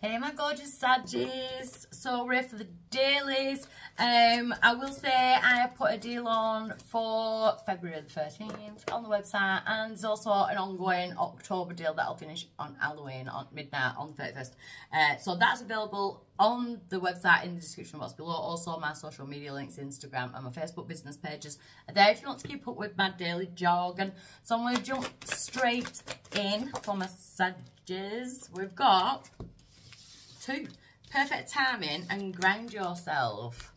Hey my gorgeous Saggies, so we're for the dailies. Um, I will say I have put a deal on for February the 13th on the website and there's also an ongoing October deal that I'll finish on Halloween on midnight on the 31st. Uh, so that's available on the website in the description box below. Also my social media links, Instagram and my Facebook business pages are there if you want to keep up with my daily jargon. So I'm going to jump straight in for my Saggies. We've got two. Perfect timing and ground yourself.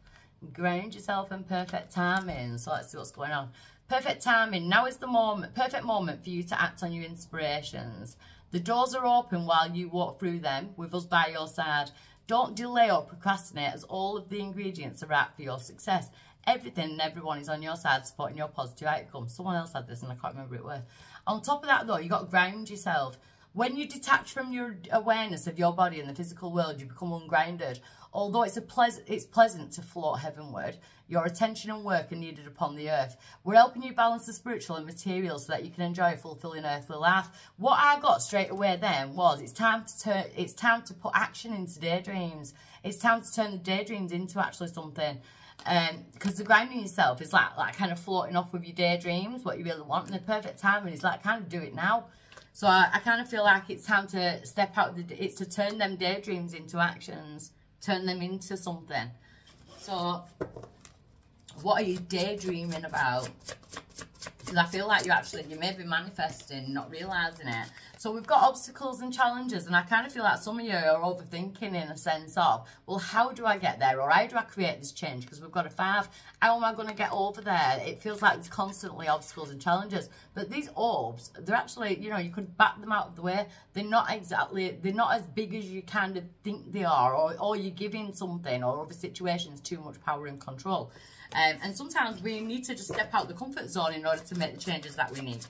Ground yourself in perfect timing. So let's see what's going on. Perfect timing. Now is the moment, perfect moment for you to act on your inspirations. The doors are open while you walk through them with us by your side. Don't delay or procrastinate as all of the ingredients are out for your success. Everything and everyone is on your side supporting your positive outcome. Someone else had this and I can't remember it was. On top of that though, you got to ground yourself. When you detach from your awareness of your body and the physical world, you become ungrounded. Although it's a pleasant, it's pleasant to float heavenward, your attention and work are needed upon the earth. We're helping you balance the spiritual and material so that you can enjoy a fulfilling earthly life. What I got straight away then was it's time to turn, it's time to put action into daydreams. It's time to turn the daydreams into actually something because um, the grounding yourself is like like kind of floating off with your daydreams, what you really want, and the perfect timing is like kind of do it now. So I, I kind of feel like it's time to step out. The, it's to turn them daydreams into actions, turn them into something. So what are you daydreaming about? Because I feel like you actually, you may be manifesting, not realising it. So we've got obstacles and challenges, and I kind of feel like some of you are overthinking in a sense of, well, how do I get there? Or how do I create this change? Because we've got a five. How am I going to get over there? It feels like there's constantly obstacles and challenges. But these orbs, they're actually, you know, you could back them out of the way. They're not exactly, they're not as big as you kind of think they are, or, or you're giving something or other situations too much power and control. Um, and sometimes we need to just step out the comfort zone in order to make the changes that we need.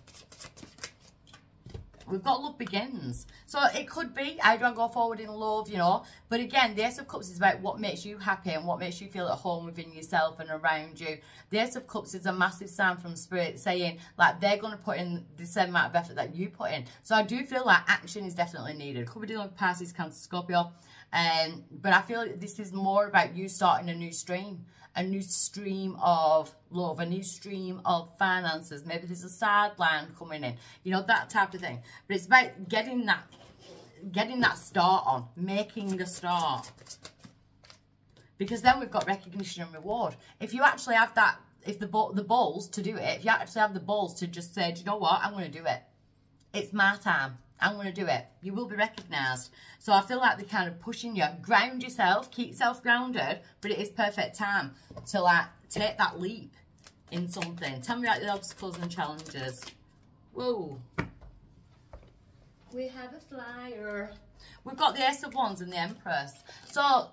We've got love begins. So it could be, I don't go forward in love, you know? But again, the Ace of Cups is about what makes you happy and what makes you feel at home within yourself and around you. The Ace of Cups is a massive sign from Spirit saying, like, they're going to put in the same amount of effort that you put in. So I do feel like action is definitely needed. Could be dealing with Pisces, Cancer, Scorpio. Um, but I feel this is more about you starting a new stream a new stream of love, a new stream of finances. Maybe there's a sideline coming in, you know, that type of thing. But it's about getting that, getting that start on, making the start. Because then we've got recognition and reward. If you actually have that, if the the balls to do it, if you actually have the balls to just say, do you know what, I'm going to do it. It's my time. I'm going to do it. You will be recognised. So I feel like they're kind of pushing you. Ground yourself. Keep yourself grounded. But it is perfect time to like take that leap in something. Tell me about the obstacles and challenges. Whoa. We have a flyer. We've got the Ace of Wands and the Empress. So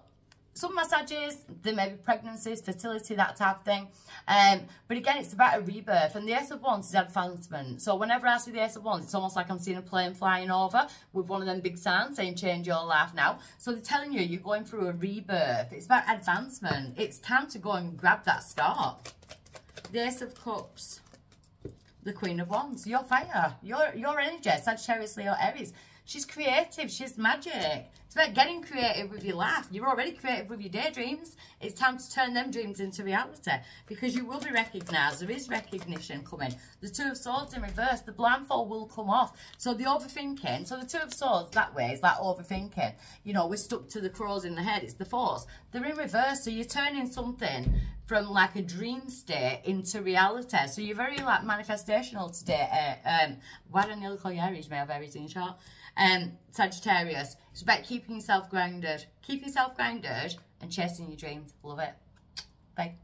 some massages, there may be pregnancies, fertility, that type of thing. Um, but again, it's about a rebirth. And the Ace of Wands is advancement. So whenever I see the Ace of Wands, it's almost like I'm seeing a plane flying over with one of them big signs saying change your life now. So they're telling you you're going through a rebirth. It's about advancement. It's time to go and grab that start. The Ace of Cups. The Queen of Wands. Your fire. Your, your energy. Sagittarius, Leo, Aries. She's creative. She's magic. It's about getting creative with your life. You're already creative with your daydreams. It's time to turn them dreams into reality because you will be recognised. There is recognition coming. The Two of Swords in reverse. The blindfold will come off. So the overthinking. So the Two of Swords that way is that overthinking. You know, we're stuck to the crows in the head. It's the force. They're in reverse. So you're turning something from like a dream state into reality. So you're very like manifestational today. Uh, um, why don't you call you Aries? May I have Aries in short? Um, Sagittarius. It's about keeping yourself grounded. Keep yourself grounded and chasing your dreams. Love it. Bye.